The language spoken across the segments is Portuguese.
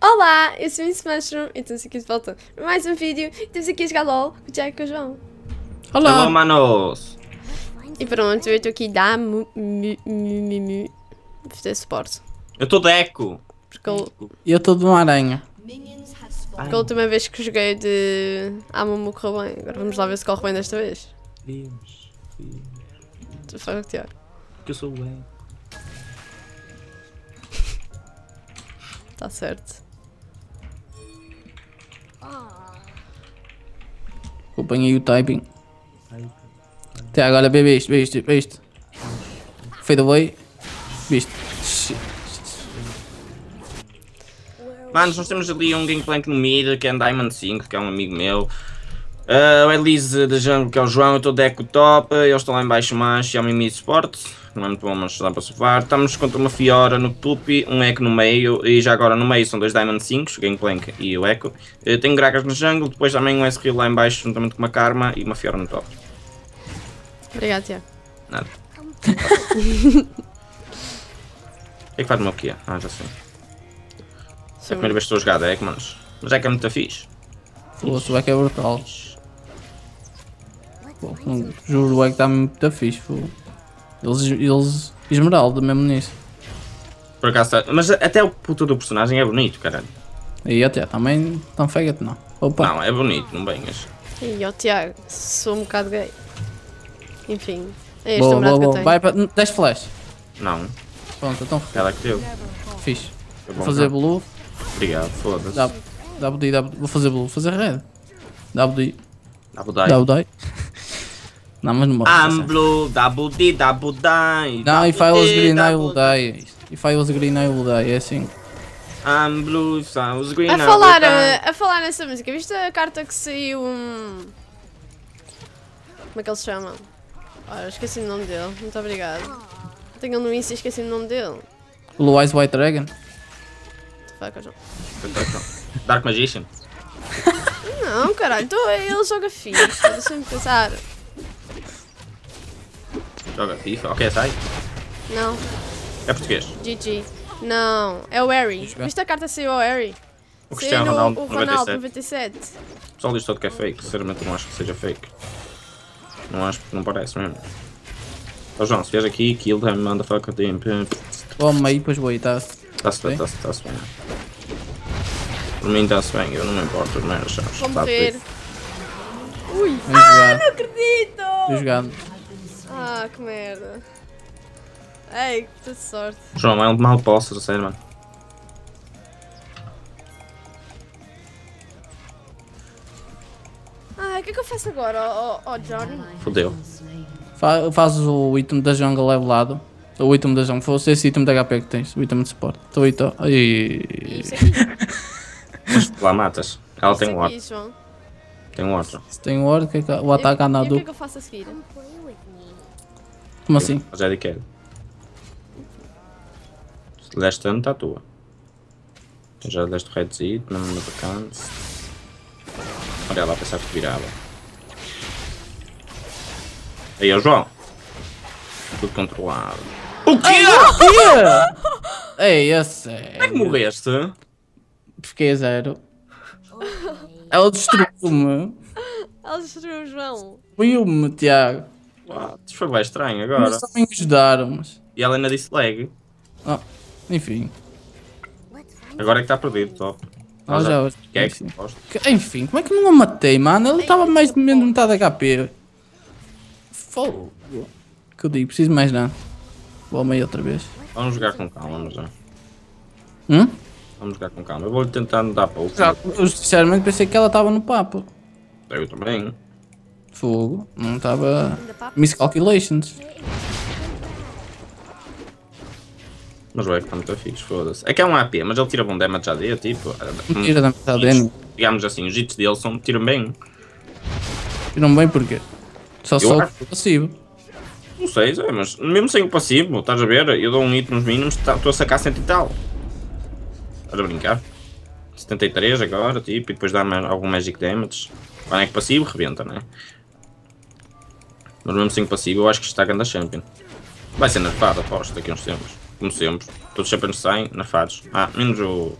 Olá, eu sou o Miss Mushroom e estamos aqui de volta para mais um vídeo. E estamos aqui a jogar LOL com o Tiago e com o João. Olá! Hello, manos! E pronto, eu estou aqui a dar mu, mu, mu, mu, mu, fazer suporte. Eu estou deco! Porque, ele- Eu estou de uma aranha. Porque a última vez que joguei de Amumu correu bem. Agora vamos lá ver se corre bem desta vez. Vimos, vimos, Tu faz o Tiago. que eu sou o eco. Está certo. Acompanhei o typing. Até agora vê isto, vê isto, vê isto. Fade away. Visto. Manos, nós temos ali um Gangplank no mid, que é um Diamond 5, que é um amigo meu. Ah, o Elise da Jungle, que é o João, eu estou deco top. Eles estão lá em baixo mais, é o Mimi Sport. Não é muito bom, mas dá para surfar. Estamos contra uma Fiora no Tupi, um Echo no meio. E já agora no meio são dois Diamond 5, o Gangplank e o Echo. Tenho Gragas no Jungle, depois também um S-Kill lá em baixo, juntamente com uma Karma e uma Fiora no top. Obrigado, Tiago. Nada. O que é que faz do meu quê? Ah, já sei. É a primeira vez que estou a jogar deck, manos. Mas é que é muito fixe. Foda-se, o Eck é brutal. Pô, Juro, o Eck está muito fixe. pô. Eles, eles esmeralda mesmo nisso. Por acaso tá... Mas até o puto do personagem é bonito, caralho. E até também tão faggot não. Opa, Não, é bonito, não venhas. E ó, Tiago, sou um bocado gay. Enfim, é este boa, namorado boa, que eu tenho. Vai para. 10 flash. Não, Pronto, então ela que deu. fixe. Foi Vou fazer não? blue. Obrigado, foda-se. WD, dá, vou fazer blue, vou fazer red. WD, dá WD. Não, mas não morre. I'm blue, double D, double die. Não, if I was green I double will die. If I was green I will die, é assim. I'm blue, if I was green A I falar, will die. eh, a falar nessa música, viste a carta que saiu um... Como é que ele se chama? Ora, esqueci o nome dele, muito obrigado. Tenho ele no Insta e esqueci o nome dele. Blue Eyes White Dragon. Fuck, João. Dark Magician. Não, caralho, tô, ele joga fixe, deixa-me pensar. Joga FIFA, ok, sai. Não, É português. GG. Não, é o Harry. Viste a carta saiu ao Harry? O Cristiano no- Ronaldo, o Ronaldo 97. 97. O pessoal diz todo que é fake, sinceramente não acho que seja fake. Não acho porque não parece mesmo. Ó João, se vieres aqui, kill them, motherfucker, team. Vou ao meio, depois vou aí, tá? Está-se Sim. tá tá bem. Por mim está-se bem, eu não me importo, é? Já, Vou está morrer. Ui, Bem jogado, não acredito! bem jogado. Ah, que merda. Ei, que puta sorte. João, é um mal posso, a sério, mano. Ah, o que é que eu faço agora, ó oh, John? Fodeu. Fa fazes o item da jungle levelado. O item da jungle, fosse esse item de HP que tens, o item de suporte. Estou aí, estou. Isso aqui, Mas lá matas. Ela tem um outro. Tem um outro. Se tem ward, o que é que- o ataque anda a E o que é duplo. que eu faço a seguir? Como assim? Mas é de queda. Se deste tanto, está à tua. Já deste o redzito, mesmo no bacana. Olha lá, pensava que virava. Aí, ó João. Tudo controlado. O quê? Ei, eu Como é que morreste? Fiquei a zero. Ela destruiu-me. Ela destruiu o João. Destruiu-me, Tiago. Uau, Isto foi bem estranho agora. Mas também ajudaram, mas. E ela ainda disse lag. Ah, enfim. Agora é que está perdido, top. Ah, Ela já- Que é que enfim. Que- como é que não a matei, mano? Ele estava mais de menos de metade HP. Fogo. Que eu digo, preciso de mais nada. Vou meio outra vez. Vamos jogar com calma, mas já. Hum? Vamos jogar com calma. Eu vou tentar dar para o eu sinceramente pensei que ela estava no papo. Eu também. Fogo. Não estava. Miscalculations. Mas vai ficar muito fixe, foda-se. É que é um AP, mas ele tira bom damage dele, tipo. Tira da metade dele. Digamos assim, os hits dele são, tiram bem. Tiram bem porquê? Só só passivo. Não sei, Zé, mas mesmo sem o passivo, estás a ver? Eu dou um hit nos mínimos, tá- estou a sacar 100 e tal. Estás a brincar? 73 agora, tipo, e depois dá-me algum magic damage. Quando é que passivo, rebenta, né? Mas mesmo sem passivo, eu acho que está ganhando a champion. Vai ser nerfado, aposto, daqui a uns tempos. Como sempre. Todos os champions saem, nerfados. Ah, menos o.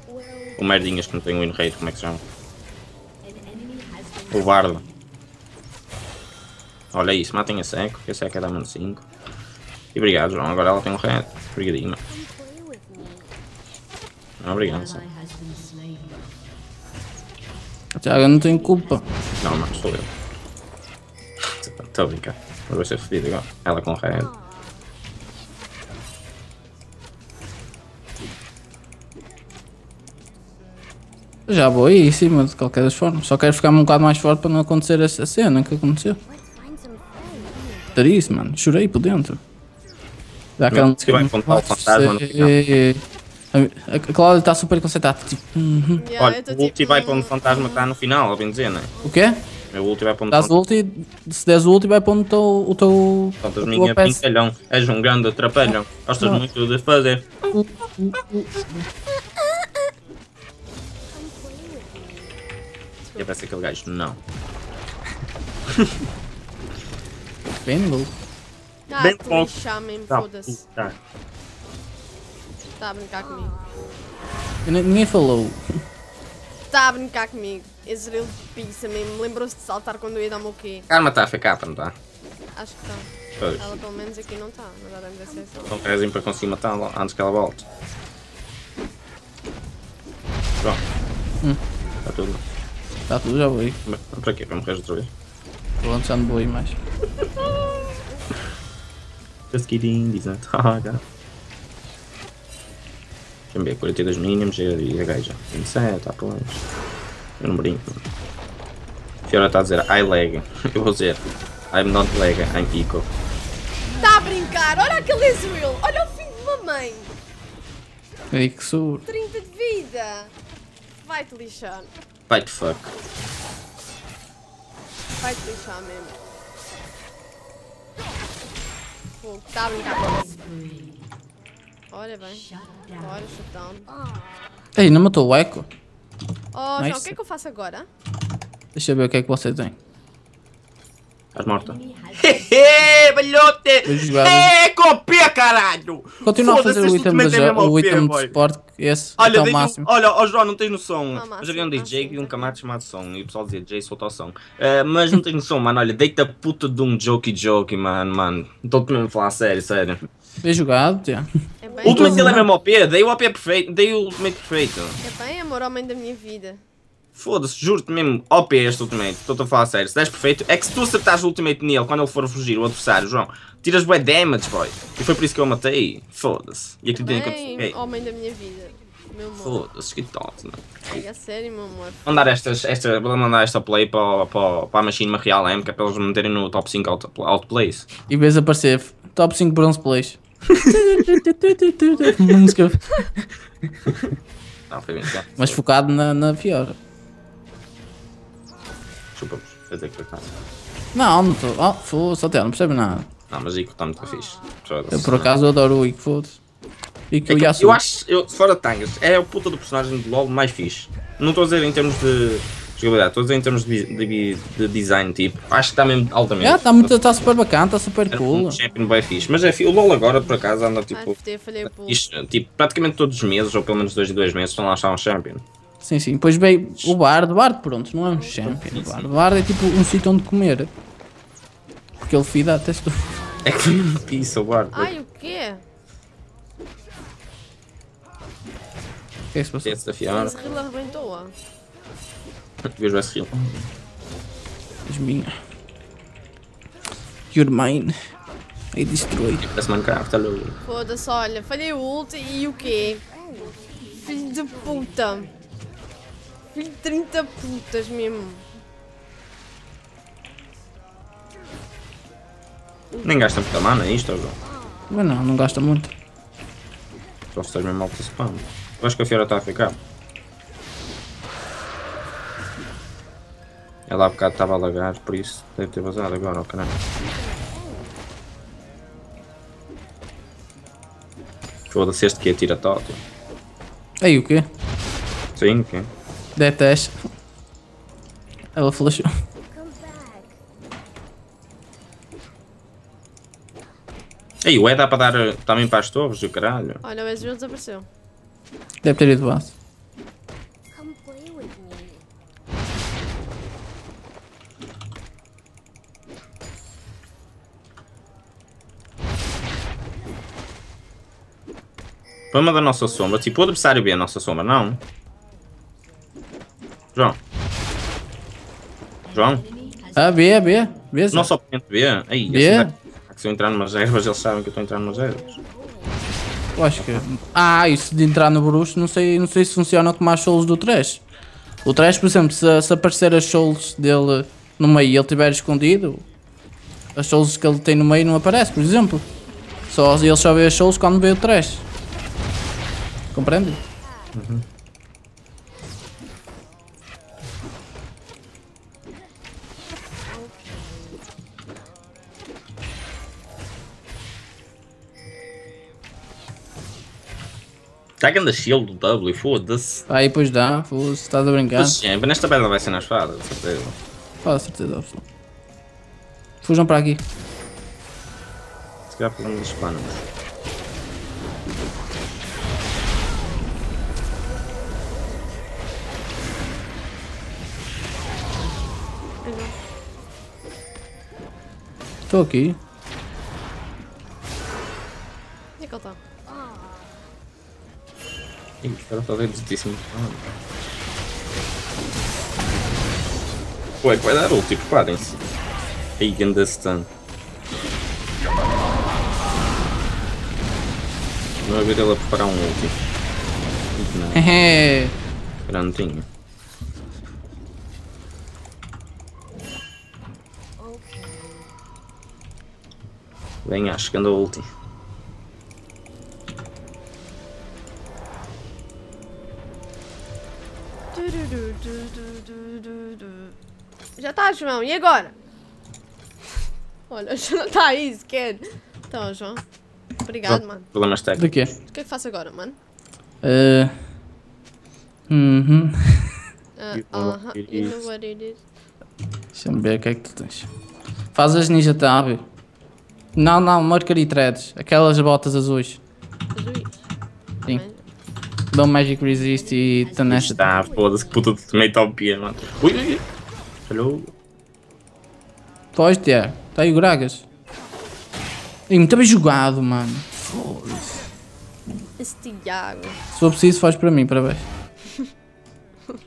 O merdinhas que não tem win rate, como é que chama? O Bardo. Olha isso, matem a Seco, que a Seco é da 5. E obrigado, João. Agora ela tem um red. Obrigadinho. Não, obrigado. Seco. Tiago, eu não tenho culpa. Não, não, sou eu. Estou a brincar. Mas vai ser fodido agora. Ela com red. Já vou aí em cima de qualquer das formas. Só quero ficar um bocado mais forte para não acontecer essa cena que aconteceu. Triste, mano. Chorei por dentro. Dá aquela Meu, música. vai contar o fantasma no final. É, A a Cláudia está super concentrada. Tipo, uhum. Yeah, Olha, o ulti tipo, vai para onde o fantasma está no final, a bem dizer, né? O quê? O ulti vai para onde Dás o ulti, se des o ulti vai para onde está o teu. Contas minha peça. pincalhão, és um grande atrapalhão, gostas Não. muito de fazer. E vai ser aquele gajo, não. Bem louco. Ah, Bem tu lixar mesmo, Não, foda-se. tá. Tá a brincar comigo. Ninguém falou. Tá a brincar comigo. Ezreal pizza mesmo. Lembrou-se de saltar quando eu ia dar o quê? Karma está a ficar, não está? Acho que tá. Pois. Ela pelo menos aqui não tá, mas já deve ser só. Então queres ir para conseguir matá-la antes que ela volte. Pronto. Hum. Está tudo. Está tudo, já vou aí. Bem, Para quê? Para morrer outra vez? Pronto, já não vou aí mais. Just kidding, diz not Haga. Deixa-me ver, 42 mínimos e a gaja. 27, tá pois. Eu não brinco. Fiora está a dizer I lag. Eu vou dizer I'm not lag, I'm Pico. Tá a brincar! Olha aquele Ezreal! Olha o filho de uma mãe! Aí que surdo. 30 de vida! Vai-te lixar. Fight fuck. Vai-te lixar mesmo. Fogo, tá a brincar comigo. Olha bem. Olha o shutdown. Ei, não matou o Echo? Oh, João, o que é que eu faço agora? Deixa eu ver o que é que você tem. Estás morta? Jogado. É, copia, caralho! Continua a fazer o item, da é jo- mesmo o item de suporte, esse, Olha, até o um- máximo. olha, ó João, não tens noção. Mas máximo, havia um DJ e um camado chamado som. E o pessoal dizia Jay solta o som. Eh, mas não tens noção, mano. Olha, deita a puta de um jokey jokey, mano, mano. Estou-te mesmo a falar sério, sério. Bem jogado, já. É O bem, ultimate dele é mesmo OP. Dei o OP perfeito. Dei o ultimate perfeito. é bem amor, homem da minha vida. Foda-se, juro-te mesmo. OP este ultimate. Estou-te a falar sério. Se des perfeito, é que se tu acertares o ultimate nele quando ele for a fugir, o adversário, João, tiras bué damage, boy. E foi por isso que eu o matei. Foda-se. E acreditem que eu homem da minha vida. Meu amor. Foda-se, que tonto, mano. Ai, a sério, meu amor. Vou mandar, estas, esta, vou mandar esta play para, para, para a Machine Real M, que é para eles me meterem no top 5 out, outplays. E vês aparecer top 5 bronze plays. Música. Não, foi bem. Mas focado na, na Fiora. Chupa-vos, quer dizer que fácil. Não, não estou. Oh, foda-se, até não percebe nada. Não, mas Ico está muito fixe. Eu por acaso adoro o Ico, foda-se. Ico É e Yasuo. eu acho, eu, fora de tangas, é o puta do personagem de LoL mais fixe. Não estou a dizer em termos de jogabilidade, estou a dizer em termos de, de- de design, tipo. Acho que está mesmo altamente. Está muito, tá super bacana, está super Era cool. um champion bem fixe. Mas é fi- o LoL agora, por acaso, anda Ai, tipo. o pulo. Isto, tipo, praticamente todos os meses, ou pelo menos dois em dois meses, estão lá a achar um champion. Sim, sim. Depois veio o Bard. O Bard, pronto, não é um champion. O Bard, o Bard é tipo um sítio onde comer. Porque ele fida até se tu. É que isso, o guarda. Ai, o quê? O que é que se passou? Esse desafiar. Esse rila arrebentou-a. Vejo esse rio. És minha. You're mine. I destroyed. Parece Minecraft, hello. Foda-se, olha, falhei o ult e o quê? Filho de puta. Filho de 30 putas mesmo. Nem gasta muita mana, é isto, João? Mas não, não gasta muito. Só se estás mesmo alto spam. Eu acho que a Fiora está a ficar. Ela há bocado estava a lagar, por isso deve ter vazado agora, ó caralho. Foda-se este que atira toto. Aí o quê? Sim, que? Detesto. Ela flashou. Ei, o E dá para dar também para as torres, o caralho. Olha, o Ezreal desapareceu. Deve ter ido base. Uma da nossa sombra. Tipo, o adversário vê a nossa sombra, não? João. João? Ah, B, B. B. O nosso oponente vê. Aí, esse daqui, se eu entrar numas ervas, eles sabem que eu estou a entrar numas ervas. Eu acho que. Ah, isso de entrar no bruxo, não sei, não sei se funciona como as souls do trash. O trash, por exemplo, se, se aparecer as souls dele no meio e ele estiver escondido, as souls que ele tem no meio não aparecem, por exemplo. Só ele só vê as souls quando vê o trash. Compreende? Está grande shield do W, foda-se. Aí depois dá, foda-se, estás a brincar. Mas sempre, nesta pedra vai ser na espada, de certeza. Faz certeza absoluta. Fujam para aqui. Se calhar podemos dos panos. Estou aqui. Onde é que ele está? Ih, os caras estão reduzitíssimo. Ué, que vai dar ulti, preparem-se. Aí, ganda stun. Não vai ver ele a preparar um ulti. Não, Hehe. grandinho. Vem, acho que anda o ulti. Já tá, João. E agora? Olha, já não tá aí sequer. Então, João. Obrigado, mano. Problemas De técnicos. quê? O que é que faço agora, mano? Uh... Uhum. Ah, know Aham, what it you know is. what it is. Deixa-me ver o que é que tu tens. Faz as ninja tab. Não, não, Mercury Threads. Aquelas botas azuis. Azuis. Sim. Também. Dão Magic Resist e Tenacity. Está, foda-se, que puta de meio topia, mano. Ui, ui, ui. Falhou. Pois, Tiago. Está aí o Gragas. Ih, muito bem jogado, mano. Esse Tiago. Se for preciso, faz para mim, para baixo.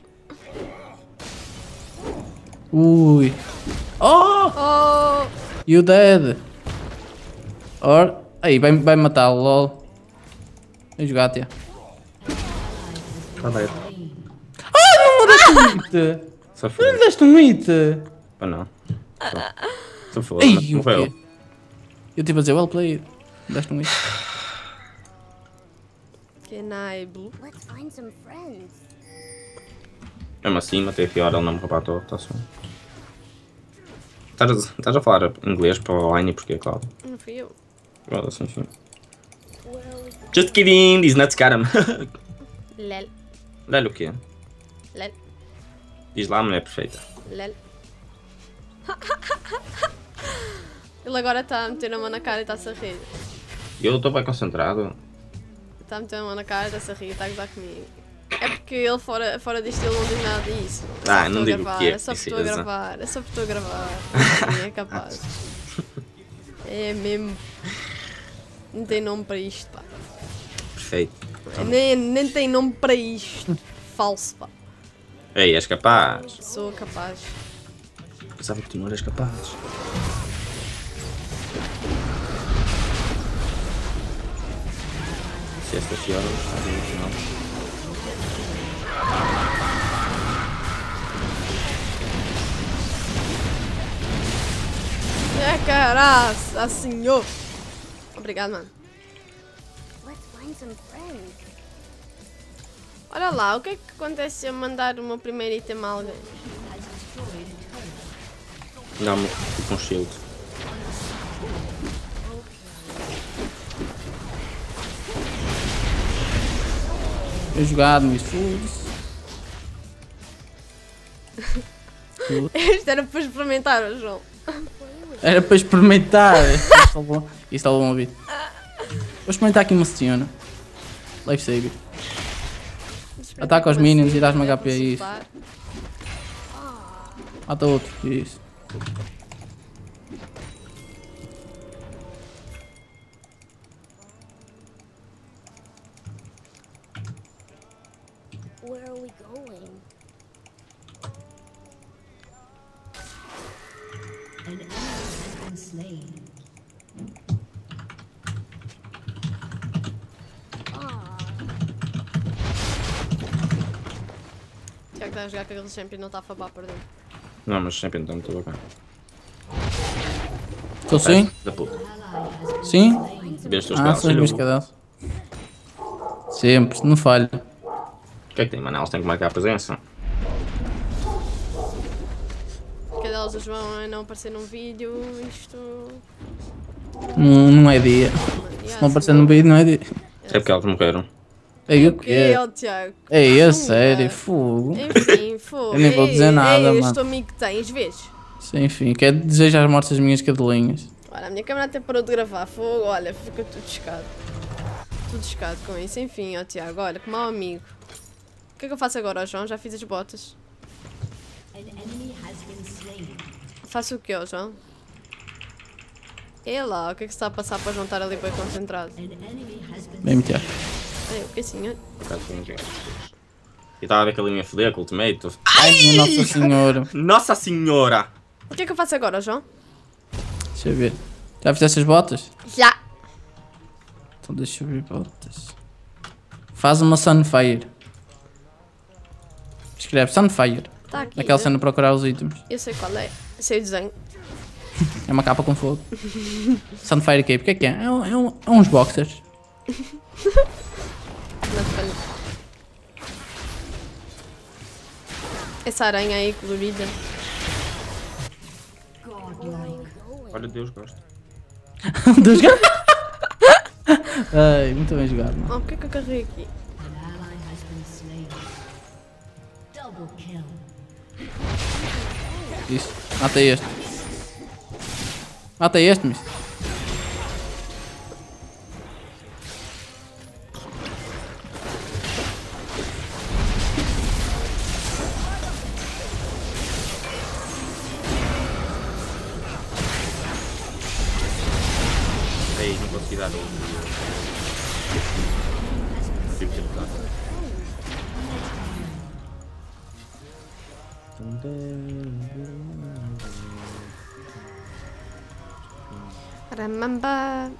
Ui. Oh! Oh! You dead. Or... Aí, vai, vai matá-lo, lol. Vem jogar, tia. Tá bem. Hit. Só Não foi. lhe deste um hit. Ou não? Só foi. Ei, Não foi ele. Eu tive a dizer well played. Deste um hit. Can I blue? Let's find some friends. Mesmo assim, matei a Fiora, ele não me roubou a torre, tá só. Estás a- falar inglês para o online porque, Cláudio? Não fui eu. Olha assim, sim. Just kidding, diz nuts, cara. Lel. Olha o quê? Diz lá mulher perfeita. Lel. Ele agora está a meter a mão na cara e está-se a rir. Eu estou bem concentrado. Está a meter a mão na cara e está-se a rir está a gozar comigo. É porque ele fora, fora disto ele não diz nada disso. É Ah, não digo o gravar, que é, É só porque estou a gravar. É só porque estou a gravar. Sim, é capaz. É mesmo. Não tem nome para isto, pá. Perfeito. Nem, nem tem nome para isto. Falso, pá. Ei, és capaz. Sou capaz. Pensava que tu não eras capaz. Se esta Fiora está no final. É caraça, senhor. Obrigado, mano. Let's find some friends. Olha lá, o que é que acontece se eu mandar o meu primeiro item a alguém? Dá-me tipo um shield. Eu jogado, mas foda-se. Isto era para experimentar, João. Era para experimentar. Isto estava bom. Isto estava bom a ouvir. Vou experimentar aqui uma Ciona. Life Saver. Ataca os minions e dás-me HP a isso. Mata outro. Isso. A jogar com aquele champion não está a fabar dentro. Não, mas sempre então muito bacana. Estou sim? Da puta. Sim? Vês os Ah, são as minhas cadelas. Sempre, não falha. O que é que tem, mano? Elas têm que marcar a presença. Cada delas o João a não aparecer num vídeo, isto. Não, não é dia. Yeah, Se não aparecer no vídeo, não é dia. É porque elas morreram. Ei, o quê? é, ó, Tiago? Ei, a sério, fogo. Enfim, fogo. Eu nem vou Ei, dizer nada, ei, mano. Este amigo que tens, vês? Sim, enfim, quero desejar as mortes das minhas cadelinhas. Olha, a minha câmera até parou de gravar, fogo, olha, fica tudo descado. Tudo descado com isso. Enfim, ó Tiago, olha, que mau amigo. O que é que eu faço agora, ó João? Já fiz as botas. An enemy has been slain. Faço o que, ó João? É lá, o que é que se está a passar para estar ali bem concentrado? Bem, Tiago. Olha, o que assim, olha. Ninguém. E estava a ver que ele ia foder com o ultimate. Ai, minha Nossa Senhora. Nossa senhora! O que é que eu faço agora, João? Deixa eu ver. Já fizeste as botas? Já! Então deixa eu ver botas. Faz uma Sunfire. Escreve Sunfire. Está aqui. Naquela né? cena procurar os itens. Eu sei qual é. Eu sei o desenho. É uma capa com fogo. Sunfire Cape, o que é que é? É, um- é um- é uns boxers. Não te falho. Essa aranha aí colorida. Olha, Deus gosta. Dos gatos. Ai, muito bem jogado, mano. Oh, o que é que eu carreguei aqui? Isso. Mata este. Mata este, mas. Ramamba.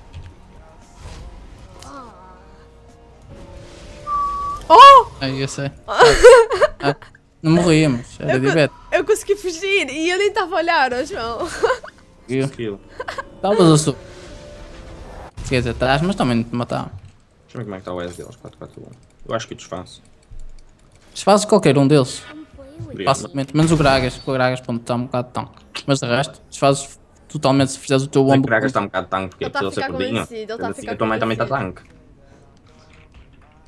Oh! Ai, eu sei. Ah, não morríamos, era diabetes. Eu consegui fugir e eu nem estava a olhar, João. Skill. Estavas a su. Quer dizer, atrás, mas também não te matava. Deixa eu ver como é que está o S deles. 441. Eu acho que eu desfaço. Desfazes qualquer um deles. Facilmente. Menos o Gragas, porque o Gragas pronto, está um bocado tanque. Mas de resto, desfazes totalmente se fizeres o teu O ombro. Braga está um bocado tanque porque Ele tá a precisa ser gordinho. ele tá a Assim, ficar A tua mãe também está tanque.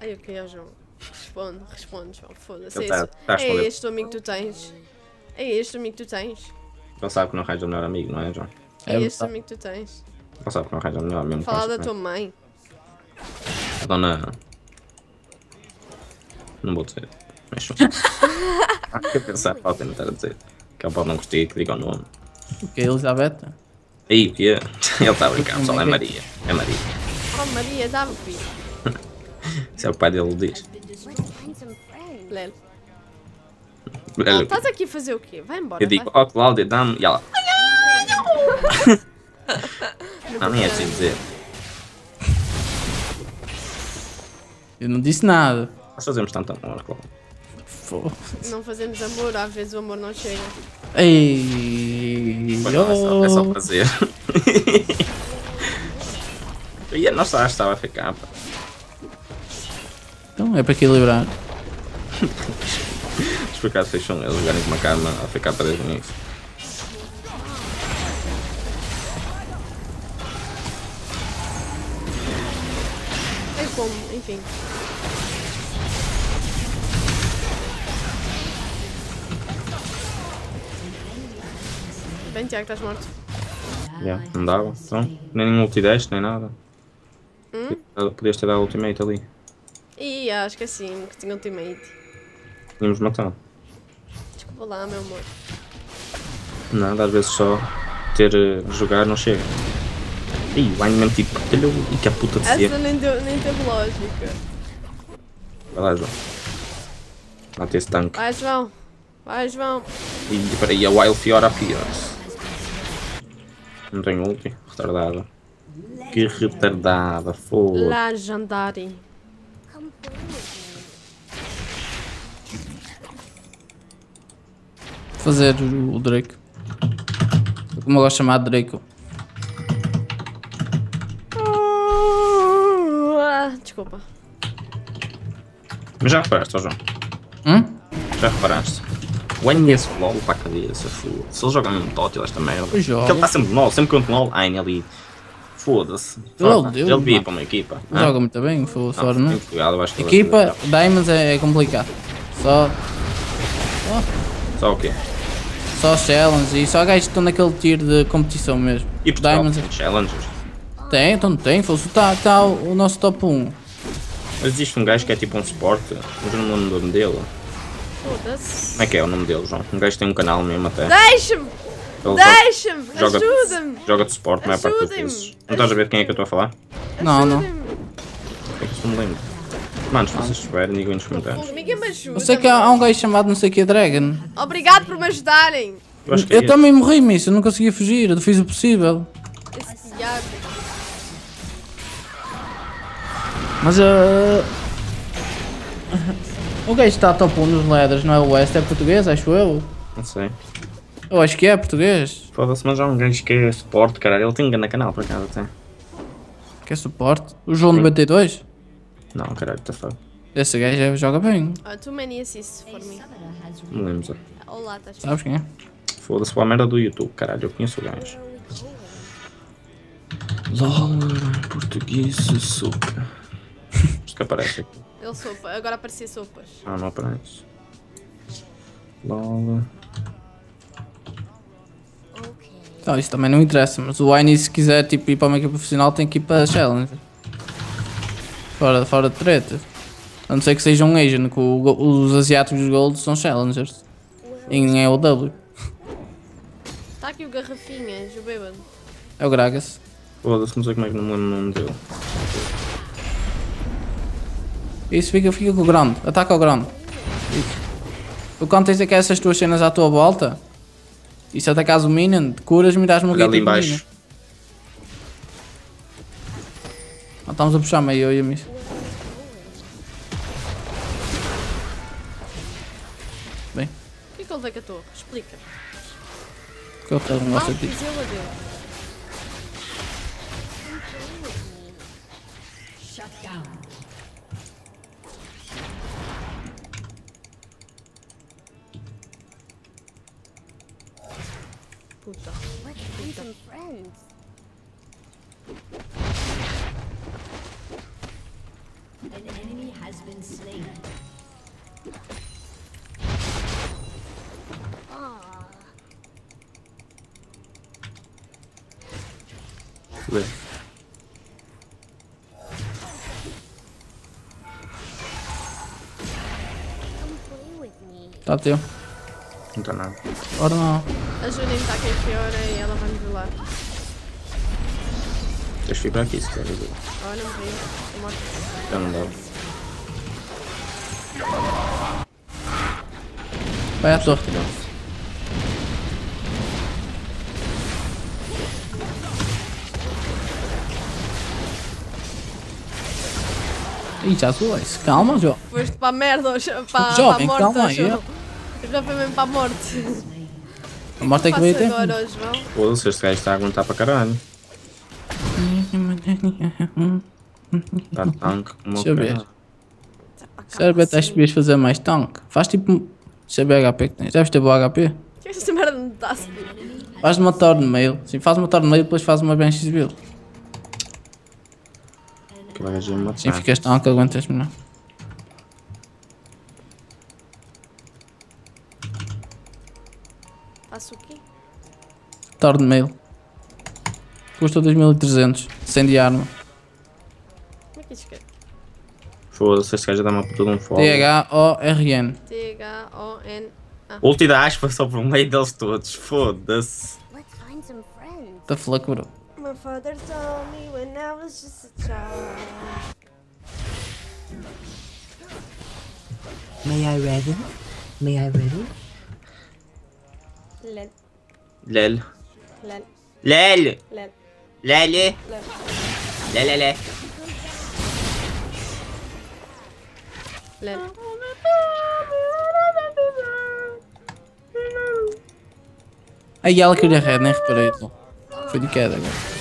Ai, o que é, João? Responde, responde, João. Foda-se. É, tá- tá é este o amigo que tu tens. É este o amigo que tu tens. Ele sabe que não arranja o melhor amigo, não é, João? É, É este o amigo que tu tens. Ele sabe que não arranja o melhor mesmo. Falar da tua mãe. A dona. Não vou dizer. Mas. Há que pensar, pode tentar dizer. Que ele pode não gostar que diga o nome. O que é Elizabeth? Aí, o que é? Ele está a brincar, só é Maria. É Maria. Oh, Maria, dá o filho. Isso é o pai dele diz. Lele. Ele- Estás aqui a fazer o quê? Vai embora. Eu digo, ó Cláudia, dá-me. E ela. Não, nem é assim dizer. Eu não disse nada. Nós fazemos tanto amor, Cláudia. Não fazemos amor, às vezes o amor não chega. Ei, não, é só, só prazer. e a nossa arte estava a ficar. pá. Então é para equilibrar. Por acaso fecham eles jogarem com uma cama a ficar preso nisso. É como, enfim. Bem, Tiago, estás morto. Yeah, não dava. Então, nem multidash, nem nada. Podias ter dado ultimate ali. Ih, ah, esqueci-me que tinha teammate. Tínhamos matado. Desculpa lá, meu amor. Nada, às vezes só ter eh, jogar não chega. Ih, o mesmo tipo, o que a puta de. Essa nem, deu, nem teve lógica. Vai lá, João. Mata esse tanque. Vai, João. Vai, João. E peraí, a Wild Fiora appears. Não tenho ulti, retardada. Que retardada, foda. Me. Fazer o, Drake. Como eu gosto de chamar de Draco. Ah, desculpa. Mas já reparaste, João? Hum? Já reparaste? O esse LOL para a cabeça, foda Se ele joga mesmo tótil esta merda. Porque ele está sempre LOL, sempre entro LOL, Aine ali. Foda-se. Ele mano. para uma equipa. Hã? Joga muito bem, foi Não, fora, não? Equipa, Diamonds é, é complicado. Só, Só o quê? só challenge e só gajos que estão naquele tiro de competição mesmo. E Portugal Diamonds tem challengers. tem, então tem, fosse tá, tá o, nosso top 1. Mas existe um gajo que é tipo um sport, mas eu não lembro o nome dele. Foda-se. Como é que é o nome dele, João? Um gajo tem um canal mesmo até. Deixa-me! Ele Deixa-me! joga, Ajuda-me! joga de sport, a maior parte das vezes. Não estás a ver de quem é que eu estou a falar? Não, não. É que não me lembro. Mano, se vocês souberem, digam aí nos comentários. Ninguém me ajuda. Eu sei que há, um gajo chamado não sei que Dragon. Obrigado por me ajudarem. Eu é Eu também morri nisso, eu não conseguia fugir, eu fiz o possível. Esse diabo. Mas uh... O gajo está top 1 nos leathers, não é o West, é português, acho eu. Não sei. Eu acho que é português. Foda-se, mas há um gajo que é sport, caralho. Ele tem um grande canal por acaso até. Que é suporte. O João 92? Não, caralho, tá foda. Esse gajo é- joga bem. Ah, too many assists for me. Não lembro. Olá, estás Sabes quem é? Foda-se para a merda do YouTube, caralho. Eu conheço o gajo. LOL, português, sopa. Isto que aparece aqui. Ele sopa. Agora aparecia sopas. Ah, não aparece. LOL. Okay. Não, isso também não interessa, mas o Wine se quiser tipo, ir para uma equipa profissional tem que ir para a Challenge. Fora, fora de treta. A não ser que seja um Asian, que o os asiáticos dos Gold são Challengers. E ninguém é o W. Está aqui o garrafinhas, o bêbado. É o Gragas. Foda-se, não sei como é que não me lembro o nome dele. Isso fica, fica com o ground. Ataca o ground. Isso. O contexto é que essas tuas cenas à tua volta. E se atacares o minion, te curas, miras-me o Olha ali embaixo. Ah, Estamos a puxar meio eu e a Miss. Bem, O que é que ele veio com a torre? Explica. que eu não Ah, gosto disso. Puta. Let's find some friends. An enemy has been slain. Ah. Aw. Vê. Come play Tá. Não está nada. Ora não. Ajudem-me, está aqui a Fiora e ela vai me violar. Deixa eu ficar aqui se queres. Olha, morri. Tô morta. Já não dá. Vai à torre. Ih, já sou isso. Calma, João. Foste para a merda, para, Jovem, para a morte. calma aí. João. Já foi mesmo para a morte. A morte é que veio agora, João. Foda-se, este gajo está a aguentar para caralho. Está tanque como Deixa eu ver. Sério, até que devias fazer mais tanque. Faz tipo. Deixa eu ver HP que tens. Deves ter bom HP. Que esta merda não está a subir? Faz uma torre no meio. Sim, faz uma torre no meio depois faz uma Banshee build. Gajo ia me matar. Sim, ficas tanque, aguentas melhor. Faço o quê? Torre no meio. Custa 2300. Sem de arma. Isso que é. Foda-se, este gajo dá uma puta de um fogo. T-H-O-R-N. T-H-O-N. Ulti da aspa só por meio deles todos. Foda-se. The fuck, bro. My father told me when I was just a child. May I ready? May I ready? Lel, Lel. lel, Lel. lel, Lele. lel. Lelele. lel. Aí ela queria red, nem reparei. pô. Foi de queda agora.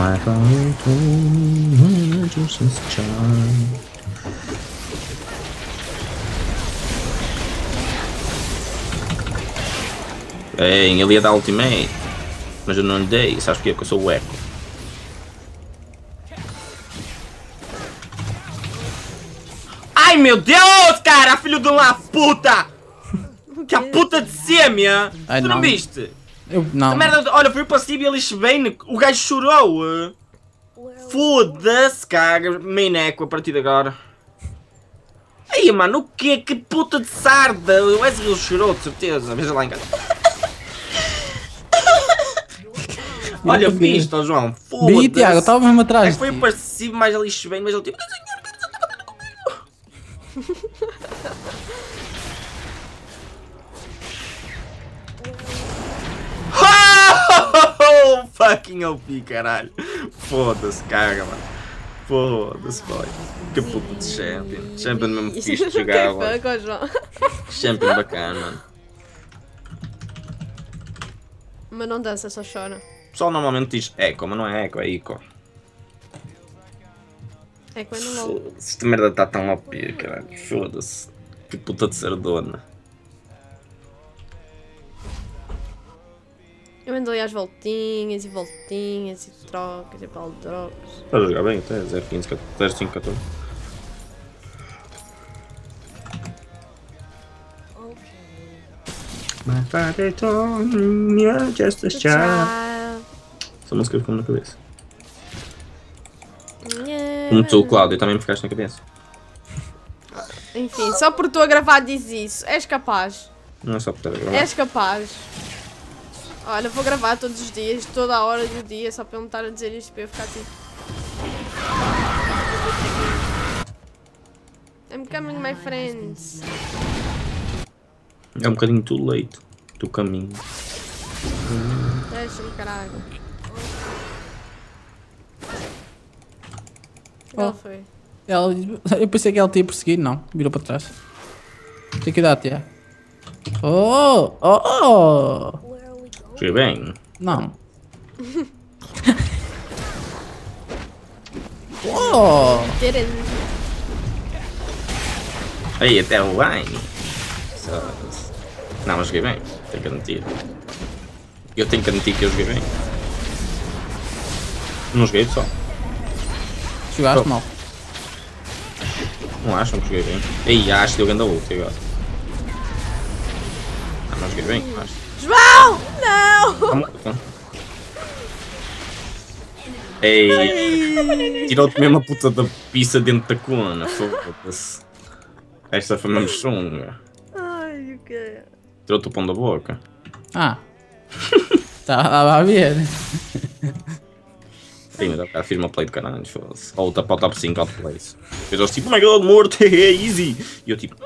My father told me when I was just a child. Bem, ele ia dar ultimate, mas eu não lhe dei, sabes porquê? Porque eu sou o Echo. Ai meu Deus, cara, filho de uma puta! Que a puta de sêmia! Tu não. viste? Eu, não. Merda, olha, foi passivo e ele bem, o gajo chorou. eh. Foda-se, cara, main echo a partir de agora. Aí, mano, o que Que puta de sarda! O Wesley chorou, de certeza. Veja lá em casa. Olha, vi. viste, ó, João. Vi, Foda-se. Tiago, eu estava mesmo atrás. foi ti. passivo, mas ele bem, mas ele tipo. Fucking OP, caralho. Foda-se, caga, mano. Foda-se, boy. Que puta de champion. Champion mesmo fixe de jogar, João. Champion bacana, mano. Mas não dança, só chora. O pessoal normalmente diz eco, mas não é eco, é ico. É quando não. Foda-se, esta merda está tão OP, caralho. Foda-se. Que puta de sardona. Eu ando ali às voltinhas e voltinhas e trocas e baldrocas. Estás a jogar bem até, 015, 05, 14. Okay. My father told me you're just a child. Essa música ficou na cabeça. Como tu, Cláudio, também me ficaste na cabeça. Enfim, só por tu a gravar diz isso. És capaz. Não é só por estar a gravar. És capaz. Olha, vou gravar todos os dias, toda a hora do dia, só para eu não estar a dizer isto para eu ficar tipo. I'm coming, my friends. É um bocadinho too late. Do caminho. Deixa-me, caralho. Oh. Ela foi. Ela, eu pensei que ela te ia perseguir, não. Virou para trás. Tem que dar, Tiago. Oh! Oh! Joguei bem. Não. oh! Didn't. Aí, até o Wine. Só- Não, mas joguei bem. Tenho que admitir. Eu tenho que admitir que eu joguei bem. Não joguei só. Jogaste Oh. mal. Não acham que joguei bem? Ei, acho que deu grande ult agora. Ah, mas joguei bem, acho. Não! Ei! Tirou-te mesmo a puta da pizza dentro da cona, foda-se. Esta foi mesmo chunga. Ai, o quê? Tirou-te o pão da boca. Ah. Estava a ver. Sim, mas cara fiz uma play do caralho, foda-se. Ou para o top 5 outplays. Fez eles tipo, oh my god, morto, é easy. E eu tipo,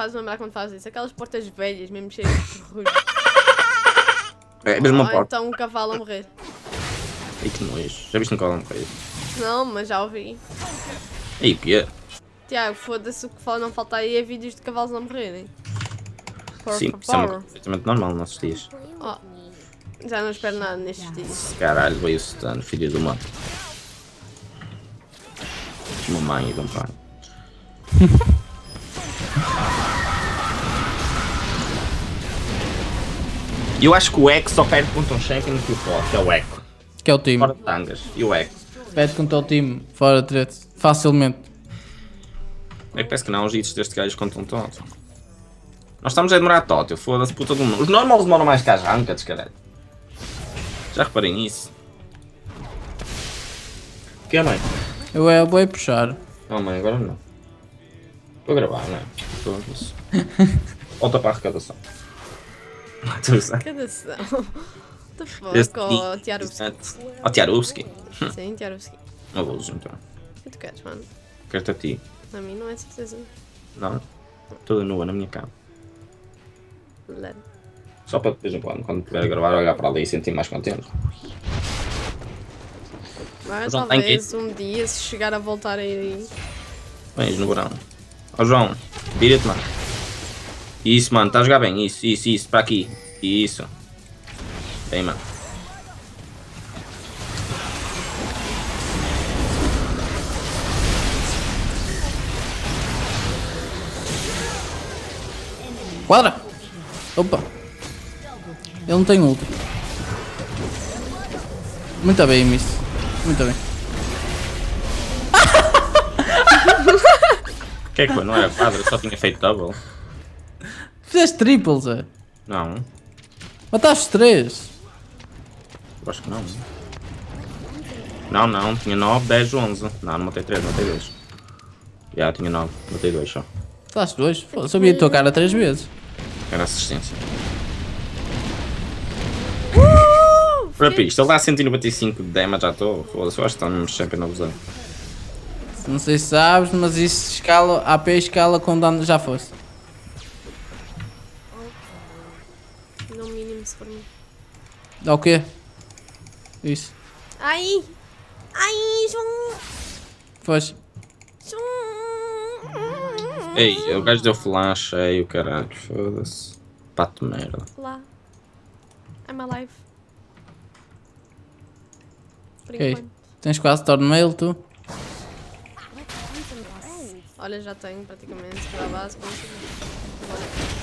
fazes lembrar quando fazes isso. Aquelas portas velhas, mesmo cheias de ferrugem. é a mesma Ou porta. então um cavalo a morrer. Ei, que nojo. Já viste um cavalo morrer? Não, mas já ouvi. Ei, o quê? Tiago, foda-se o que fala não falta aí é vídeos de cavalos a morrerem. Por Sim, isso é uma favor. coisa perfeitamente normal nos nossos dias. Oh. Já não espero nada nestes dias. Caralho, veio o stun, filho do mano. Mamãe e um pai. E eu acho que o Echo só perde contra um champion que o forte, que é o Echo. Que é o time. Fora de tangas. E o Echo. Pede contra o time, fora de treta. Facilmente. É que parece que não, os hits deste gajo contam todos. Nós estamos a demorar tótil, foda-se puta do mundo. Os normals demoram mais que as rankeds, caralho. Já reparei nisso. Que é, mãe? Eu é, vou é puxar. Não, mãe, agora não. A gravar, não é? Foda-se. Volta para a arrecadação. Cada the fuck? Oh, dia, Tiarovski. Ó, Tiarovski. Sim, Tiarovski. Não vou usar então. O que tu queres, mano? Quero-te a ti. A mim não é certeza. Não. Toda nua na minha cama. Leve. Só para de vez em quando, quando a gravar, olhar para ali e sentir mais contente. Mas João, talvez um dia, se chegar a voltar a ir aí. Vens no verão. Ó João, vira-te, mano. Isso, mano, está a jogar bem. Isso, isso, isso, para aqui. Isso. Bem, mano. Quadra! Opa! Ele não tem ult. Muito bem, Miss. Muito bem. O que é que foi? Não era quadra, só tinha feito double. Fizeste triples, é? Não, Mataste três. eu acho que não. Não, não, tinha 9, 10, 11. Não, não matei 3, matei 2. Já, tinha 9, matei 2 só. Mataste dois? Foda-se, eu vi a tua cara três vezes. Era assistência. Para isto, ele dá 195 de damage à toa. Foda-se, eu acho que está mesmo champion a abusar. Não sei se sabes, mas isso escala, AP escala com dano já fosse. Dá o quê? Isso. Ai! Ai, João! Foste. João! Ei, o gajo deu flash, ei, o caralho, foda-se. Pato merda. Lá. I'm alive. Por Ok. enquanto. Tens quase torneio tu. Olha, já tenho praticamente para a base. vamos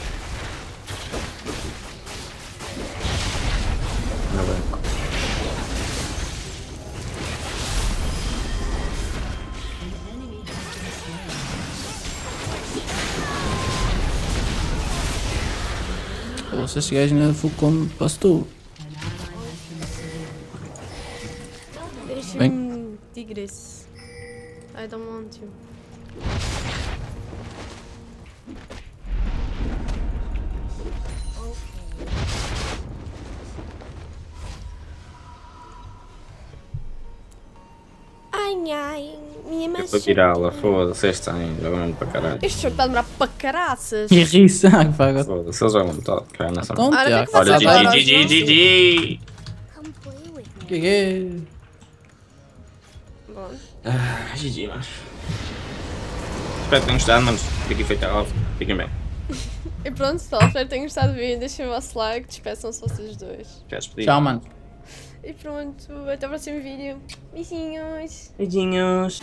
Pô, se este gajo ainda for como pastor. Bem. Deixa-me tigres. I don't want to. Ai minha Eu para virá-la, foda-se, este tem, joga mesmo para caralho. Este jogo está a demorar para caraças. Que risa, agora. Foda-se, eles jogam muito de caralho nessa merda. Olha, GG? GG, GG! Bom, Ah, GG, mano. Espero que tenham gostado, mano. Fiquem feito a live. Fiquem bem. E pronto, pessoal, espero que tenham gostado do vídeo. Deixem o vosso like, despeçam-se vocês dois. Tchau, mano. E pronto, até o próximo vídeo. Beijinhos. Beijinhos.